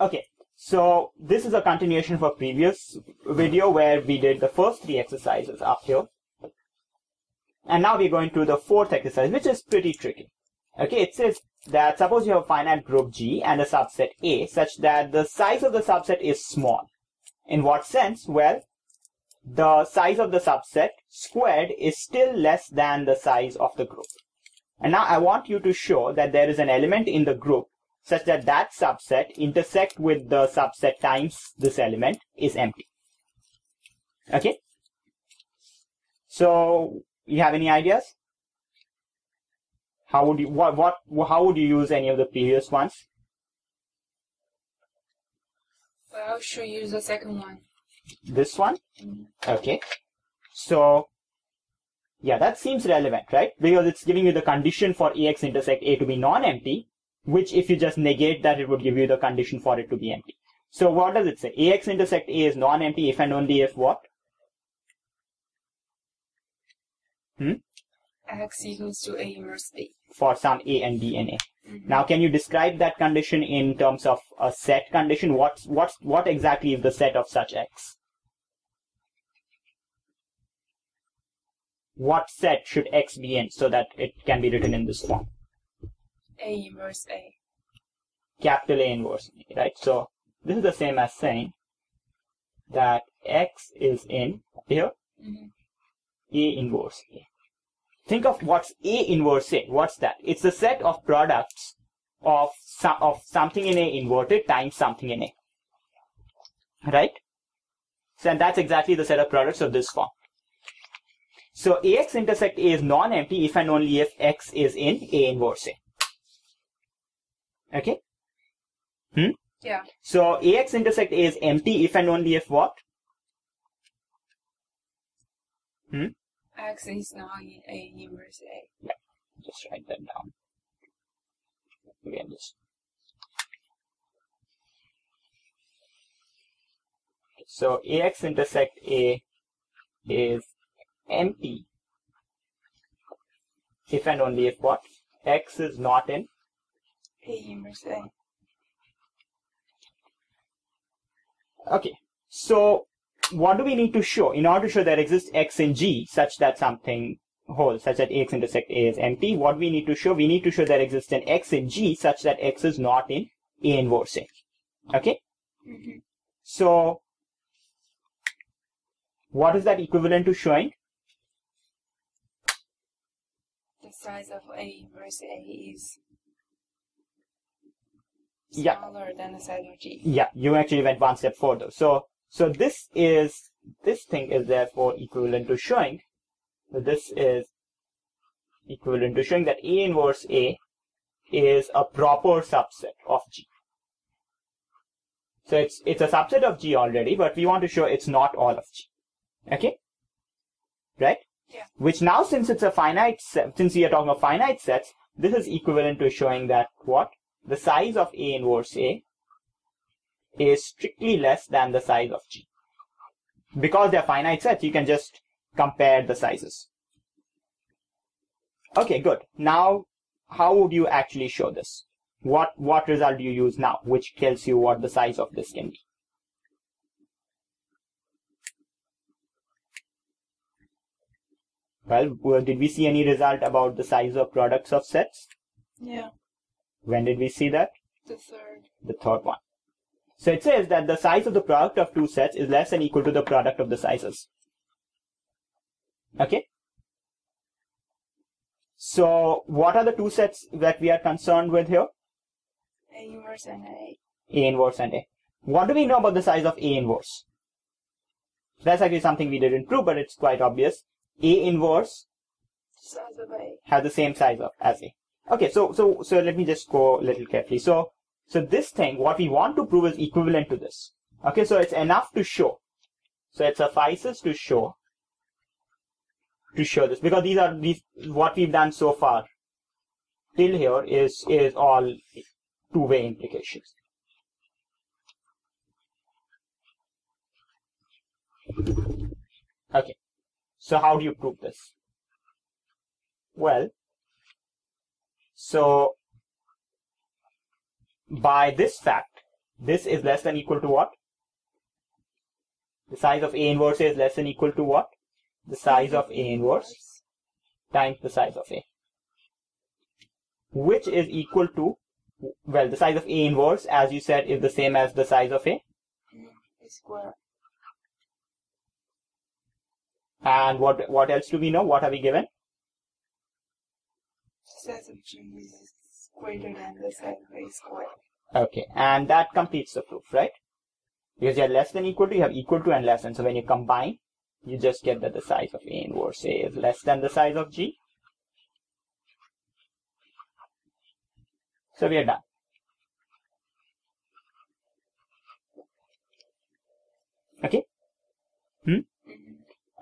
Okay, so this is a continuation of a previous video where we did the first three exercises up here. And now we're going to the fourth exercise, which is pretty tricky. Okay, it says that suppose you have a finite group G and a subset A such that the size of the subset is small. In what sense? Well, the size of the subset squared is still less than the size of the group. And now I want you to show that there is an element in the group such that that subset intersect with the subset times this element is empty. Okay? So, you have any ideas? How would you, what, what, how would you use any of the previous ones? Well, should use the second one. This one? Mhm. Okay. So, yeah, that seems relevant, right? Because it's giving you the condition for AX intersect A to be non-empty, which if you just negate that, it would give you the condition for it to be empty. So what does it say? AX intersect A is non-empty if and only if what? Hmm? X equals to A inverse A. For some A and B and A. Mhm. Now, can you describe that condition in terms of a set condition? What's, what's, what exactly is the set of such X? What set should X be in so that it can be written in this form? A inverse A. capital A inverse, A, right? So this is the same as saying that X is in here Mhm. A inverse A. Think of what's A inverse A. What's that? It's the set of products of some, of something in A inverted times something in A. Right? So and that's exactly the set of products of this form. So AX intersect A is non-empty if and only if X is in A inverse A. Okay? Hmm? Yeah. So AX intersect A is empty if and only if what? Hmm? X is now in A inverse A. Just write that down. Again, just. So AX intersect A is empty if and only if what? X is not in. A inverse A. Okay. So what do we need to show in order to show there exists X in G such that something holds, such that AX intersect A is empty? What we need to show? We need to show there exists an X in G such that X is not in A inverse A. Okay. Mhm. So, what is that equivalent to showing? The size of A inverse A is Yeah. smaller than the size of G. Yeah, you actually went one step further. So, so this is, this thing is therefore equivalent to showing, that this is equivalent to showing that A inverse A is a proper subset of G. So it's, it's a subset of G already, but we want to show it's not all of G. Okay? Right? Yeah. Which now, since it's a finite set, since we are talking of finite sets, this is equivalent to showing that what? The size of A inverse A is strictly less than the size of G. Because they're finite sets, you can just compare the sizes. Okay, good. Now, how would you actually show this? What, what result do you use now, which tells you what the size of this can be? Well, well, did we see any result about the size of products of sets? Yeah. When did we see that? The third. the third one. So it says that the size of the product of two sets is less than equal to the product of the sizes. Okay? So what are the two sets that we are concerned with here? A inverse and A. A inverse and A. What do we know about the size of A inverse? That's actually something we didn't prove, but it's quite obvious. A inverse Size of A. have the same size of as A. Okay, so so so let me just go a little carefully. So so this thing, what we want to prove is equivalent to this. Okay, so it's enough to show. So it suffices to show to show this because these are these what we've done so far till here is is all two-way implications. Okay. So how do you prove this? Well, so by this fact this is less than equal to what? The size of A inverse is less than equal to what? The size of A inverse times the size of A. Which is equal to, well, the size of A inverse, as you said, is the same as the size of A. A square. And what, what else do we know? What are we given? G is greater than the of A square. Okay, and that completes the proof, right? Because you have less than equal to, you have equal to and less than. So when you combine, you just get that the size of A inverse A is less than the size of G. So we are done. Okay. Mhm.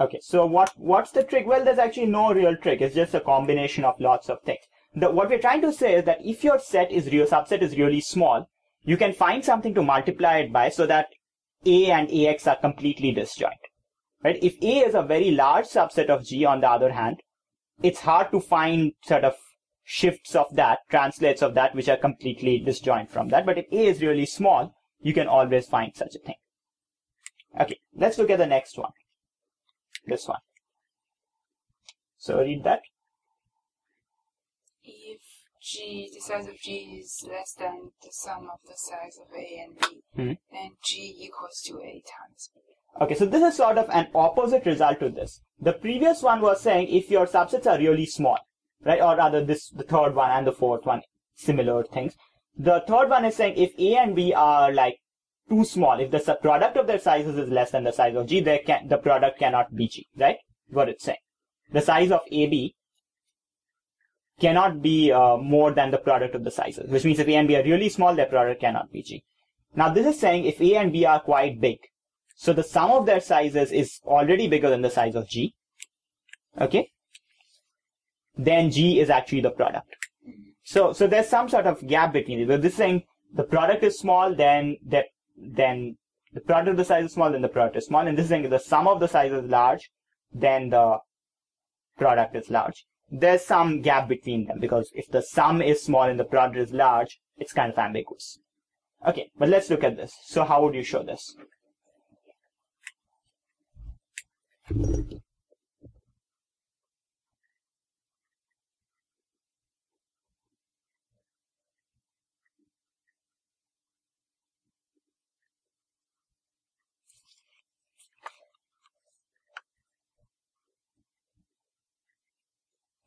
Okay. So what what's the trick? Well, there's actually no real trick. It's just a combination of lots of things. The, what we're trying to say is that if your set is real subset is really small, you can find something to multiply it by so that A and AX are completely disjoint. Right? If A is a very large subset of G, on the other hand, it's hard to find sort of shifts of that, translates of that, which are completely disjoint from that. But if A is really small, you can always find such a thing. Okay, let's look at the next one. This one. So read that. G, the size of G is less than the sum of the size of A and B, Mhm. then G equals to A times B. Okay, so this is sort of an opposite result to this. The previous one was saying if your subsets are really small, right? Or rather this, the third one and the fourth one, similar things. The third one is saying if A and B are like too small, if the sub- product of their sizes is less than the size of G, they can, the product cannot be G, right? What it's saying. The size of AB cannot be uh, more than the product of the sizes, which means if A and B are really small, their product cannot be G. Now this is saying if A and B are quite big, so the sum of their sizes is already bigger than the size of G. Okay. Then G is actually the product. So, so there's some sort of gap between these. But this is saying the product is small, then that, then the product of the size is small, then the product is small. And this is saying the sum of the size is large, then the product is large. There's some gap between them because if the sum is small and the product is large, it's kind of ambiguous. Okay, but let's look at this. So how would you show this?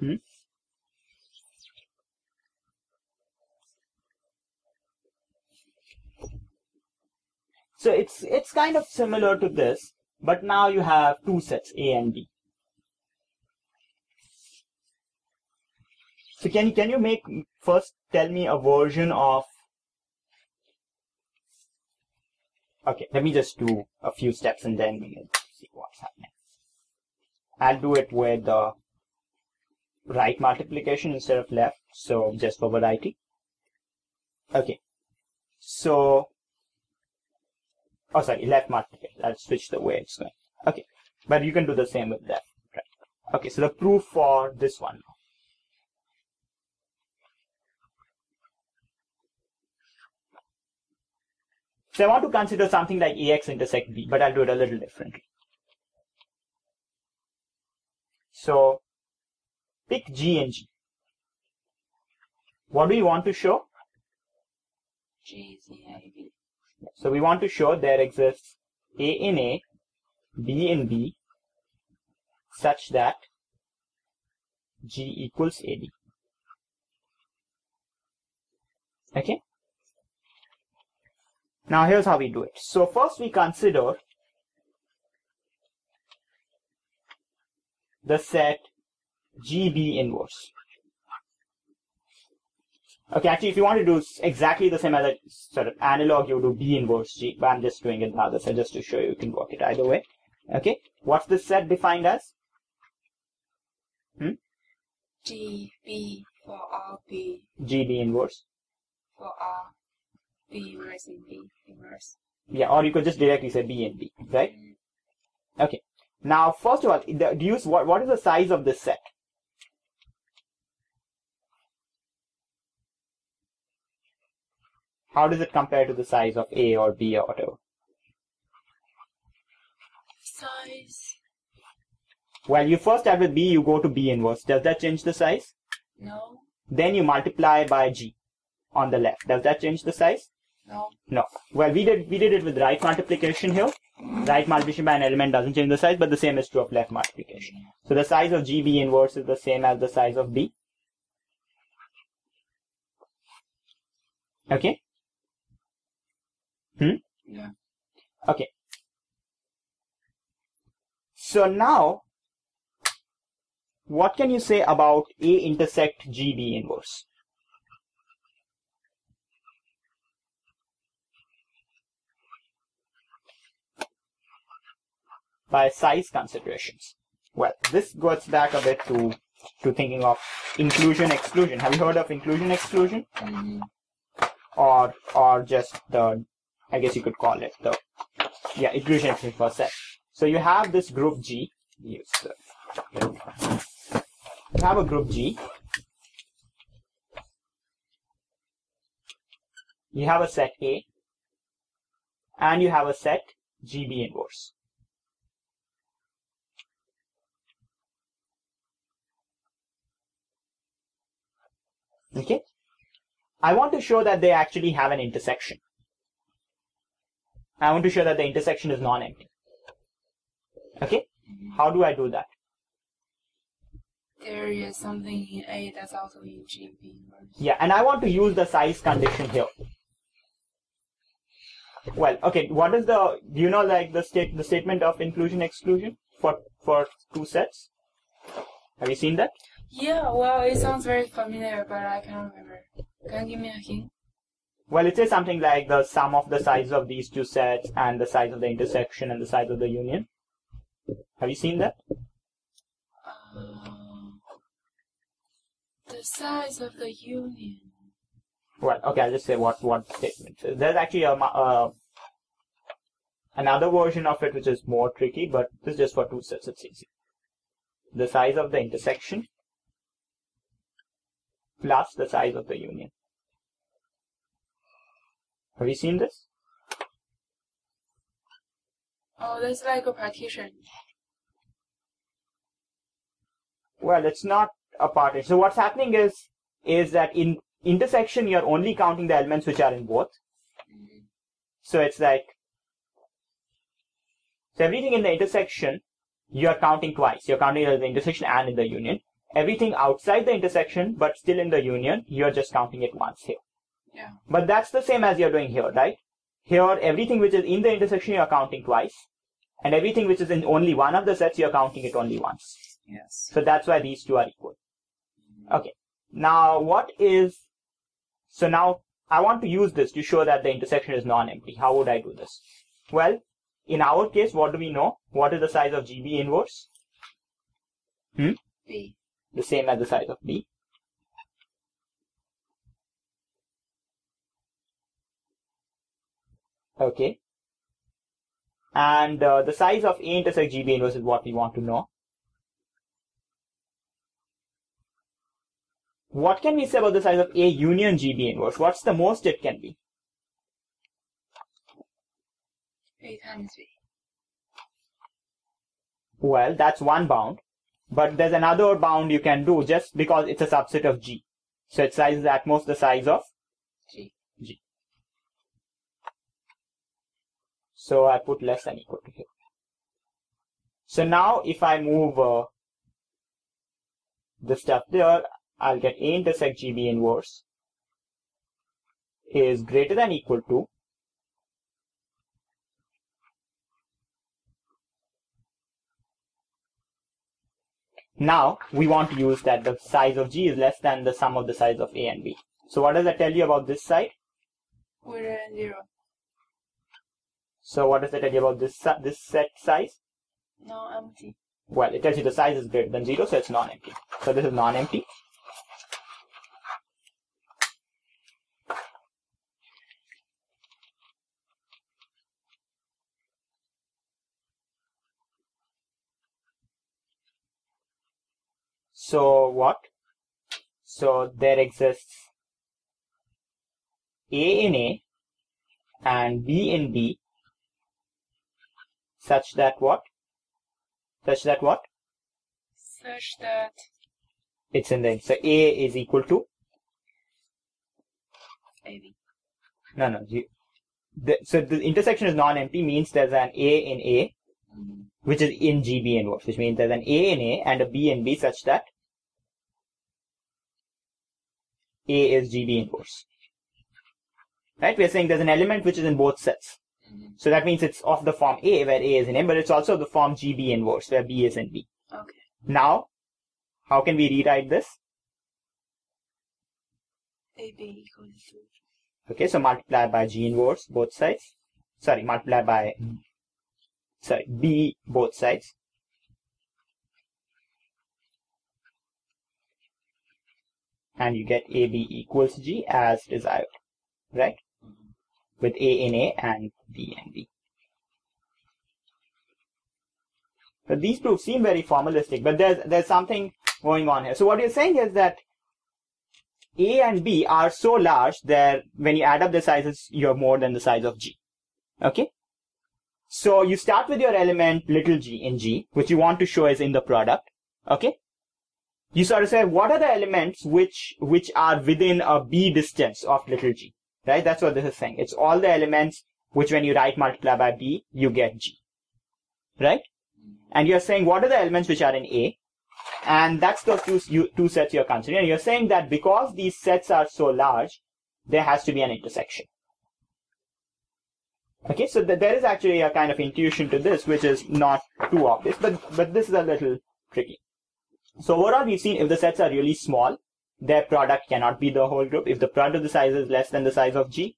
Hmm? So it's it's kind of similar to this, but now you have two sets, A and B. So can you can you make first tell me a version of Okay, let me just do a few steps and then we'll see what's happening. I'll do it with the right multiplication instead of left, so just for variety. Okay, so oh sorry, left multiplication. I'll switch the way it's going. Okay, but you can do the same with that Right. Okay, so the proof for this one. So I want to consider something like AX intersect B, but I'll do it a little differently. So pick G and G. What do you want to show? G is A, B. So we want to show there exists A in A, B in B, such that G equals AB. Okay? Now here's how we do it. So first we consider the set GB inverse. Okay, actually, if you want to do exactly the same as a sort of analog, you do B inverse G, but I'm just doing it the other side just to show you you can work it either way. Okay, what's this set defined as? Hmm? G, B for R, B GB inverse. for R, B inverse in B inverse. Yeah, or you could just directly say B and B, right? Okay. Now, first of all, the, do you, what, what is the size of this set? How does it compare to the size of A or B or whatever? Size. Well, you first start with B, you go to B inverse. Does that change the size? No. Then you multiply by G on the left. Does that change the size? No. No. Well, we did we did it with right multiplication here. Right multiplication by an element doesn't change the size, but the same is true of left multiplication. So the size of GB inverse is the same as the size of B. Okay. Yeah. Okay. So now, what can you say about A intersect GB inverse? By size considerations. Well, this goes back a bit to to thinking of inclusion exclusion. Have you heard of inclusion exclusion? hmm or or just the I guess you could call it the yeah exclusion for set. So you have this group G. You have a group G. You have a set A, and you have a set GB inverse. Okay. I want to show that they actually have an intersection. I want to show that the intersection is non-empty. Okay? Mm-hmm. How do I do that? There is something in A that's also in GB inverse. Yeah, and I want to use the size condition here. Well, okay, what is the, do you know like the state, the statement of inclusion exclusion for, for two sets? Have you seen that? Yeah, well, it sounds very familiar, but I can't remember. Can you give me a hint? Well, it says something like the sum of the size of these two sets and the size of the intersection and the size of the union. Have you seen that? The size of the union. Well, okay, I'll just say what what statement. There's actually a, uh, another version of it which is more tricky, but this is just for two sets. It's easy. The size of the intersection plus the size of the union. Have you seen this? Oh, that's like a partition. Well, it's not a partition. So what's happening is is that in intersection you're only counting the elements which are in both. Mhm. So it's like so everything in the intersection you're counting twice. You're counting in the intersection and in the union. Everything outside the intersection but still in the union, you're just counting it once here. Yeah. But that's the same as you're doing here, right? Here, everything which is in the intersection you're counting twice. And everything which is in only one of the sets, you're counting it only once. Yes. So that's why these two are equal. Okay. Now, what is, so now I want to use this to show that the intersection is non-empty. How would I do this? Well, in our case, what do we know? What is the size of GB inverse? Hmm? B. The same as the size of B. Okay. And uh, the size of A intersect GB inverse is what we want to know. What can we say about the size of A union GB inverse? What's the most it can be? A times B. Well, that's one bound. But there's another bound you can do just because it's a subset of G. So its size is at most the size of G. So I put less than equal to here. So now if I move uh, the stuff there, I'll get A intersect GB inverse is greater than equal to Now we want to use that the size of G is less than the sum of the size of A and B. So what does that tell you about this side? Zero. So what does that tell you about this this set size? No empty. Well, it tells you the size is greater than zero, so it's non-empty. So this is non-empty. So what? So there exists A in A and B in B such that what? Such that what? Such that It's in the, so A is equal to, AB. no, no, G, the, so the intersection is non-empty means there's an A in A, Mhm. which is in GB inverse, which means there's an A in A and a B in B such that A is GB inverse. Right? We're saying there's an element which is in both sets. So that means it's of the form A where A is in A, but it's also the form GB inverse where B is in B. Okay. Now, how can we rewrite this? AB equals to Okay, so multiply by G inverse both sides. Sorry, multiply by, sorry, B both sides. And you get AB equals G as desired, right? With A in A and B in B. So these proofs seem very formalistic, but there's, there's something going on here. So what you're saying is that A and B are so large that when you add up the sizes, you're more than the size of G. Okay? So you start with your element little g in G, which you want to show is in the product. Okay? You sort of say, what are the elements which, which are within a B distance of little g? Right? That's what this is saying. It's all the elements which when you write multiply by B, you get G. Right? And you're saying, what are the elements which are in A? And that's those two, you, two sets you're considering. And You're saying that because these sets are so large, there has to be an intersection. Okay, so th- there is actually a kind of intuition to this, which is not too obvious, but, but this is a little tricky. So overall, we've seen if the sets are really small, their product cannot be the whole group. If the product of the size is less than the size of G,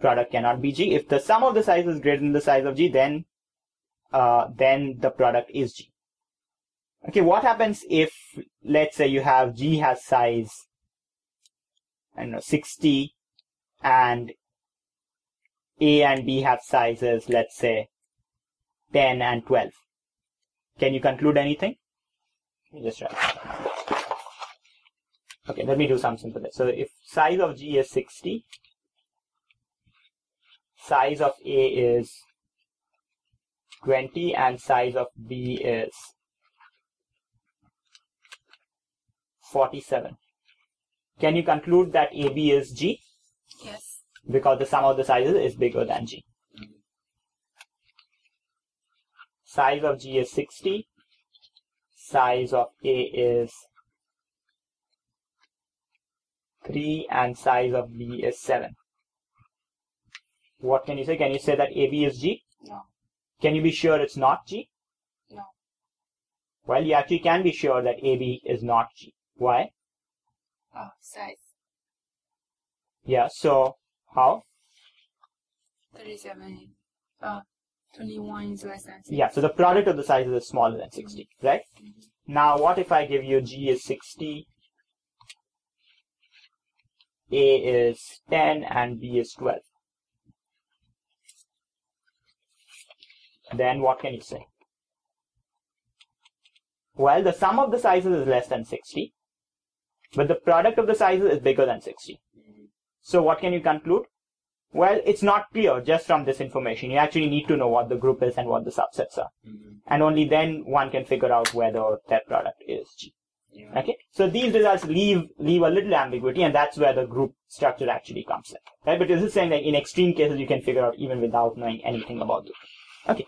product cannot be G. If the sum of the size is greater than the size of G, then, uh, then the product is G. Okay, what happens if, let's say you have G has size, I don't know, 60 and A and B have sizes, let's say 10 and 12. Can you conclude anything? Let me just write. Okay, let me do some simple. So if size of G is 60, size of A is 20 and size of B is 47. Can you conclude that AB is G? Yes. Because the sum of the sizes is bigger than G. Size of G is 60. Size of A is 3 and size of B is 7. What can you say? Can you say that AB is G? No. Can you be sure it's not G? No. Well, you actually can be sure that AB is not G. Why? Oh, size. Yeah, so how? 37. Uh, 21 is less than 6. Yeah, so the product of the sizes is smaller than 60, right? Mhm. Now, what if I give you G is 60, A is 10, and B is 12? Then what can you say? Well, the sum of the sizes is less than 60, but the product of the sizes is bigger than 60. Mhm. So what can you conclude? Well, it's not clear just from this information. You actually need to know what the group is and what the subsets are. Mhm. And only then one can figure out whether that product is G. Okay? So these results leave, leave a little ambiguity and that's where the group structure actually comes in. Right? But this is saying that in extreme cases you can figure out even without knowing anything about the group. Okay.